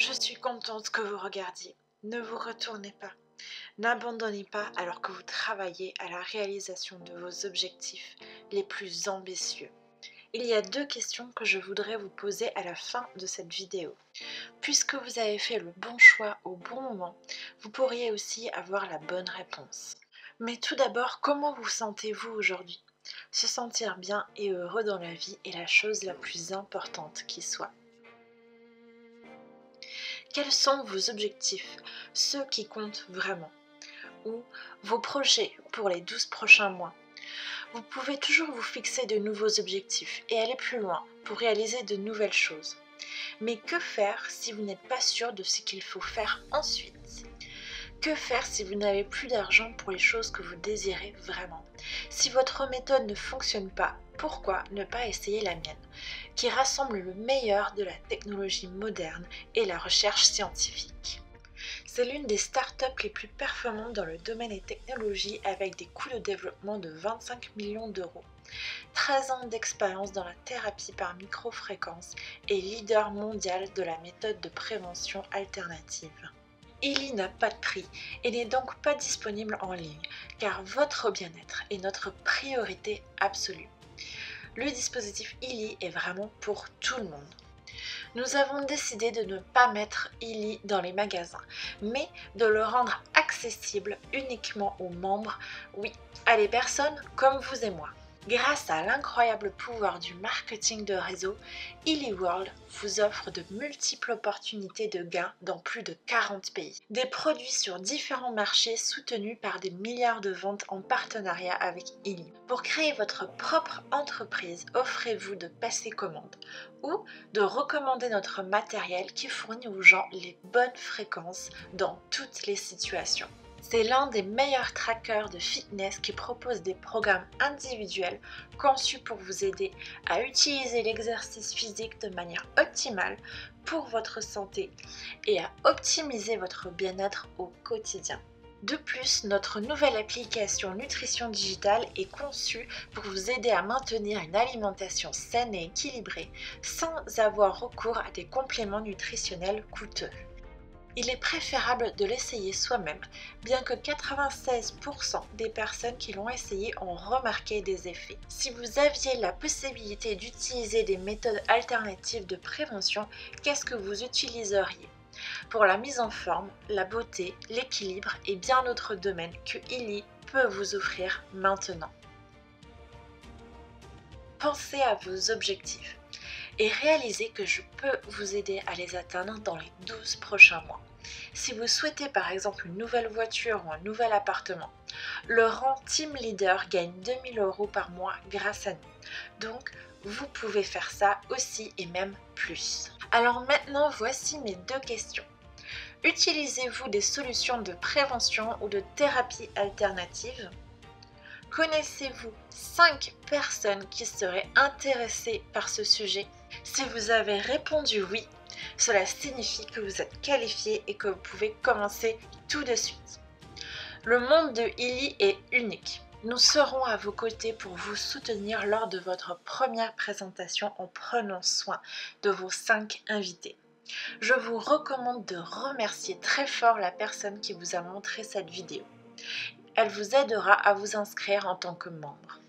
Je suis contente que vous regardiez. Ne vous retournez pas. N'abandonnez pas alors que vous travaillez à la réalisation de vos objectifs les plus ambitieux. Il y a deux questions que je voudrais vous poser à la fin de cette vidéo. Puisque vous avez fait le bon choix au bon moment, vous pourriez aussi avoir la bonne réponse. Mais tout d'abord, comment vous sentez-vous aujourd'hui? Se sentir bien et heureux dans la vie est la chose la plus importante qui soit. Quels sont vos objectifs, ceux qui comptent vraiment Ou vos projets pour les 12 prochains mois Vous pouvez toujours vous fixer de nouveaux objectifs et aller plus loin pour réaliser de nouvelles choses. Mais que faire si vous n'êtes pas sûr de ce qu'il faut faire ensuite? Que faire si vous n'avez plus d'argent pour les choses que vous désirez vraiment? Si votre méthode ne fonctionne pas, pourquoi ne pas essayer la mienne, qui rassemble le meilleur de la technologie moderne et la recherche scientifique? C'est l'une des startups les plus performantes dans le domaine des technologies avec des coûts de développement de 25 millions d'euros. 13 ans d'expérience dans la thérapie par microfréquence et leader mondial de la méthode de prévention alternative. Illy n'a pas de prix et n'est donc pas disponible en ligne, car votre bien-être est notre priorité absolue. Le dispositif Illy est vraiment pour tout le monde. Nous avons décidé de ne pas mettre Illy dans les magasins, mais de le rendre accessible uniquement aux membres, oui, à les personnes comme vous et moi. Grâce à l'incroyable pouvoir du marketing de réseau, World vous offre de multiples opportunités de gains dans plus de 40 pays. Des produits sur différents marchés soutenus par des milliards de ventes en partenariat avec Illy. Pour créer votre propre entreprise, offrez-vous de passer commande ou de recommander notre matériel qui fournit aux gens les bonnes fréquences dans toutes les situations. C'est l'un des meilleurs trackers de fitness qui propose des programmes individuels conçus pour vous aider à utiliser l'exercice physique de manière optimale pour votre santé et à optimiser votre bien-être au quotidien. De plus, notre nouvelle application Nutrition Digitale est conçue pour vous aider à maintenir une alimentation saine et équilibrée sans avoir recours à des compléments nutritionnels coûteux il est préférable de l'essayer soi-même, bien que 96% des personnes qui l'ont essayé ont remarqué des effets. Si vous aviez la possibilité d'utiliser des méthodes alternatives de prévention, qu'est-ce que vous utiliseriez? Pour la mise en forme, la beauté, l'équilibre et bien d'autres domaines que Illy peut vous offrir maintenant. Pensez à vos objectifs et réalisez que je peux vous aider à les atteindre dans les 12 prochains mois. Si vous souhaitez par exemple une nouvelle voiture ou un nouvel appartement, le rang Team Leader gagne 2000 euros par mois grâce à nous. Donc, vous pouvez faire ça aussi et même plus. Alors maintenant, voici mes deux questions. Utilisez-vous des solutions de prévention ou de thérapie alternative? Connaissez-vous 5 personnes qui seraient intéressées par ce sujet? Si vous avez répondu oui, cela signifie que vous êtes qualifié et que vous pouvez commencer tout de suite. Le monde de Illy est unique. Nous serons à vos côtés pour vous soutenir lors de votre première présentation en prenant soin de vos 5 invités. Je vous recommande de remercier très fort la personne qui vous a montré cette vidéo. Elle vous aidera à vous inscrire en tant que membre.